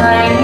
time.